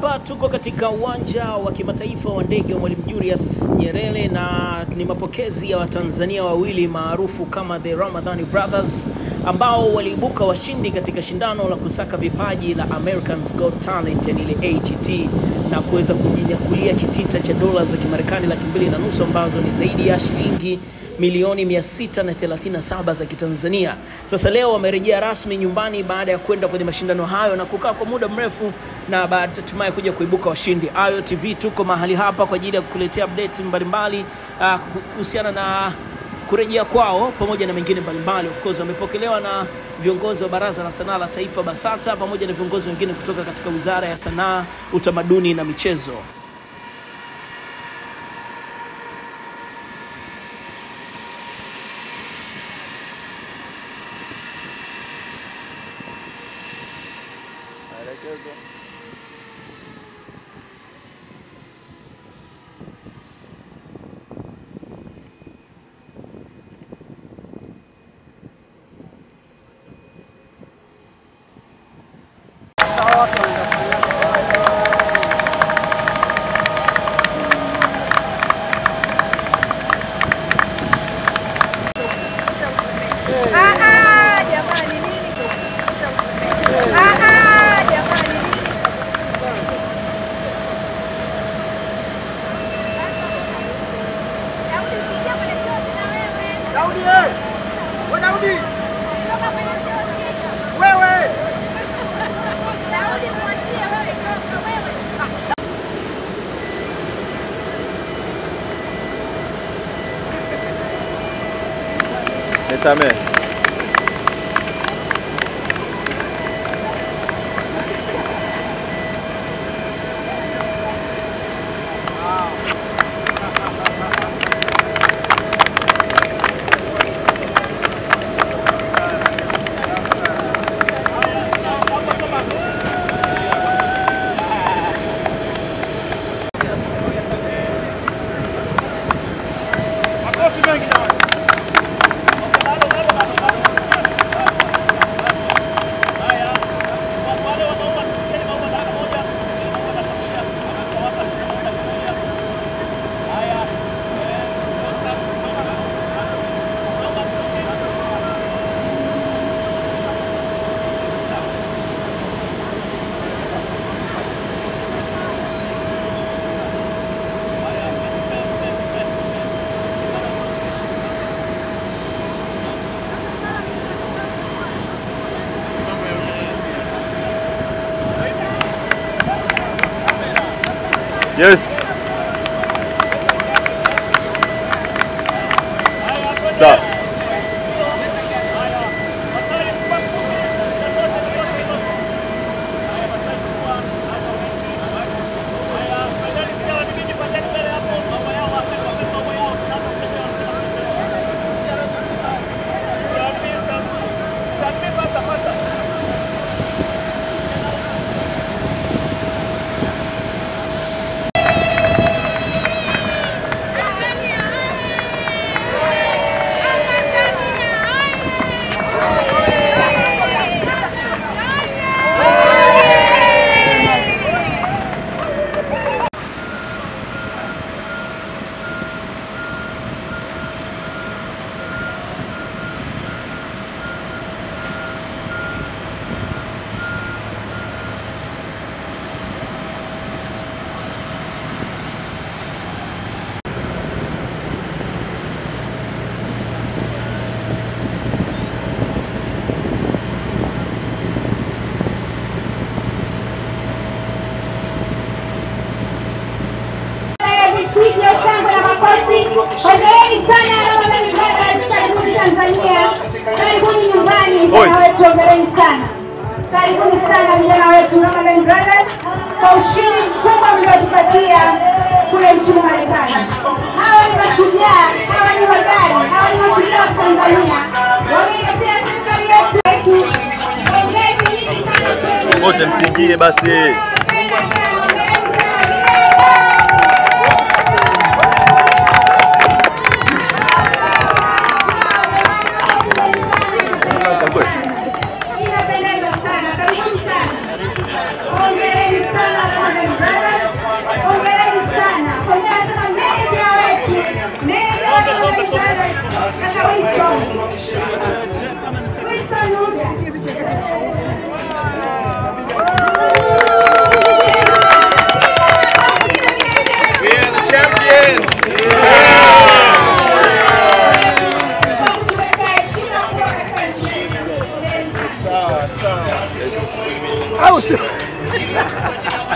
hapa tuko katika uwanja wa kimataifa wa ndege wa Mwalimu Julius Nyerere na ni mapokezi ya Watanzania wawili maarufu kama The Ramadhani Brothers ambao waliibuka washindi katika shindano la kusaka vipaji la Americans Got Talent ile AGT na kuweza kujinyakulia kitita cha dola za Kimarekani laki mbili na nusu ambazo ni zaidi ya shilingi milioni 637 za Kitanzania. Sasa leo wamerejea rasmi nyumbani baada ya kwenda kwenye mashindano hayo na kukaa kwa muda mrefu na hatimaye kuja kuibuka washindi. Ayo TV tuko mahali hapa kwa ajili ya kukuletea updates mbalimbali uh, kuhusiana na kurejea kwao pamoja na mengine mbalimbali. Of course wamepokelewa na viongozi wa Baraza la Sanaa la Taifa BASATA pamoja na viongozi wengine kutoka katika Wizara ya Sanaa, Utamaduni na Michezo. certeza. Pensamento. Yes. What's up? Mkubwa mliotupatia kule nchini Marekani. Hawa ni mashujaa, hawa ni hodari, hawa ni mashujaa wa Tanzania, wameiletea serikali yetu. Wote msingie basi. I was.